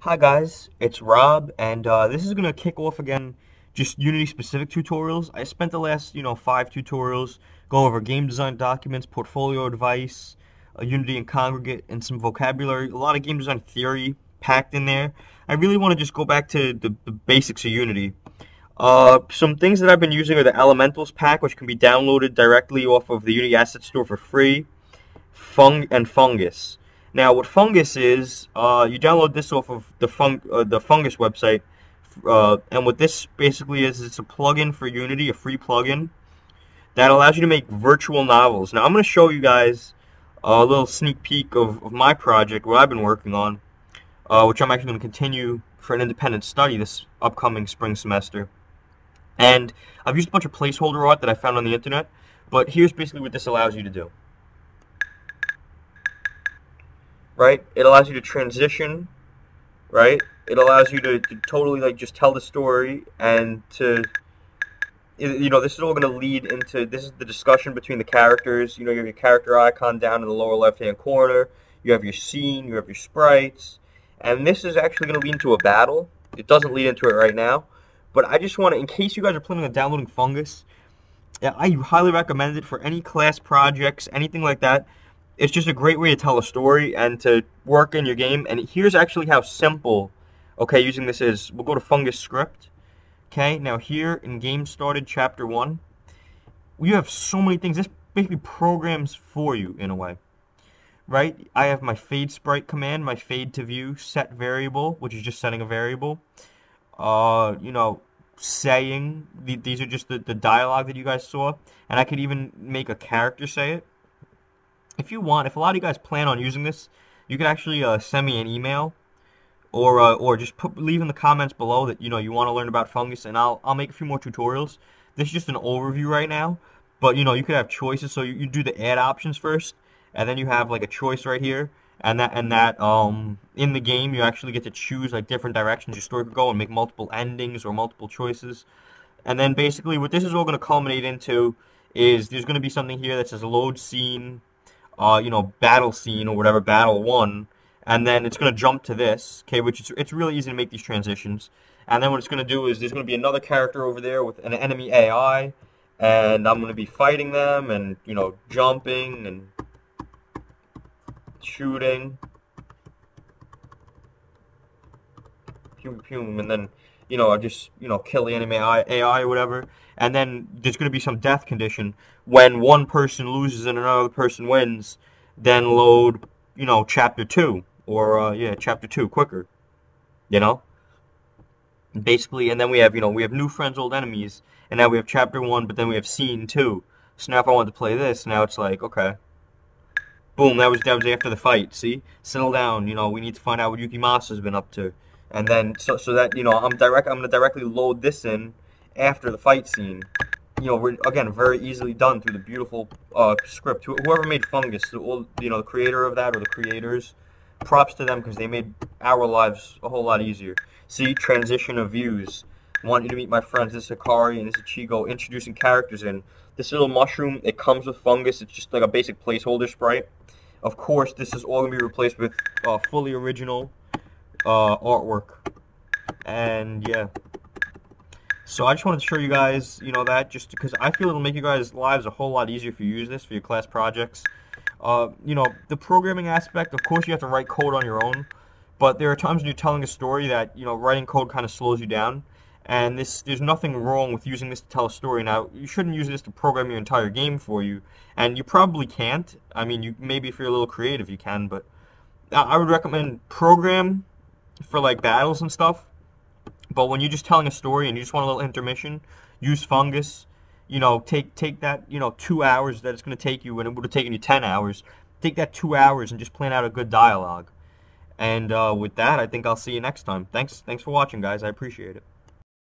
Hi guys, it's Rob, and uh, this is going to kick off again just Unity specific tutorials. I spent the last, you know, five tutorials going over game design documents, portfolio advice, uh, Unity and Kongregate, and some vocabulary, a lot of game design theory packed in there. I really want to just go back to the, the basics of Unity. Uh, some things that I've been using are the Elementals pack, which can be downloaded directly off of the Unity Asset Store for free, Fung and Fungus. Now, what Fungus is, uh, you download this off of the Fung uh, the Fungus website, uh, and what this basically is, it's a plugin for Unity, a free plugin that allows you to make virtual novels. Now, I'm going to show you guys a little sneak peek of, of my project, what I've been working on, uh, which I'm actually going to continue for an independent study this upcoming spring semester. And I've used a bunch of placeholder art that I found on the internet, but here's basically what this allows you to do. Right? It allows you to transition, right? It allows you to, to totally like just tell the story and to you know, this is all going to lead into this is the discussion between the characters. You know, you have your character icon down in the lower left-hand corner. You have your scene. You have your sprites, and this is actually going to lead into a battle. It doesn't lead into it right now, but I just want to, in case you guys are planning on downloading Fungus, I highly recommend it for any class projects, anything like that. It's just a great way to tell a story and to work in your game. And here's actually how simple, okay, using this is. We'll go to Fungus script. Okay, now here in Game Started Chapter 1, we have so many things. This basically programs for you in a way. Right? I have my fade sprite command, my fade to view set variable, which is just setting a variable uh, you know, saying. These are just the, the dialogue that you guys saw. And I could even make a character say it. If you want, if a lot of you guys plan on using this, you can actually uh, send me an email or uh, or just put, leave in the comments below that you know you want to learn about fungus, and I'll I'll make a few more tutorials. This is just an overview right now, but you know you could have choices. So you, you do the add options first, and then you have like a choice right here, and that and that um in the game you actually get to choose like different directions your story could go and make multiple endings or multiple choices and then basically what this is all going to culminate into is there's going to be something here that says load scene uh you know battle scene or whatever battle one and then it's going to jump to this okay which is it's really easy to make these transitions and then what it's going to do is there's going to be another character over there with an enemy AI and I'm going to be fighting them and you know jumping and shooting. Pew pew, and then you know, I just you know, kill the enemy AI, AI or whatever. And then there's going to be some death condition when one person loses and another person wins. Then load, you know, chapter two or uh, yeah, chapter two quicker. You know. Basically, and then we have you know we have new friends, old enemies, and now we have chapter one, but then we have scene two. So now if I want to play this, now it's like okay, boom, that was that was after the fight. See, settle down. You know, we need to find out what Yuki Yukimasa's been up to, and then so so that you know I'm direct. I'm gonna directly load this in after the fight scene. You know, again very easily done through the beautiful uh, script. Whoever made Fungus, the, old, you know, the creator of that or the creators, props to them because they made our lives a whole lot easier. See, transition of views. want you to meet my friends. This is Hikari and this is Chigo introducing characters in. This little mushroom, it comes with fungus. It's just like a basic placeholder sprite. Of course, this is all going to be replaced with uh, fully original uh, artwork. And yeah. So I just wanted to show you guys, you know, that just because I feel it'll make you guys' lives a whole lot easier if you use this for your class projects. Uh, you know, the programming aspect, of course you have to write code on your own, but there are times when you're telling a story that, you know, writing code kind of slows you down and this there's nothing wrong with using this to tell a story. Now, you shouldn't use this to program your entire game for you, and you probably can't. I mean, you maybe if you're a little creative, you can, but I would recommend program for like battles and stuff. But when you're just telling a story and you just want a little intermission, use Fungus. You know, take take that you know two hours that it's going to take you, and it would have taken you ten hours. Take that two hours and just plan out a good dialogue. And uh, with that, I think I'll see you next time. Thanks, thanks for watching, guys. I appreciate it.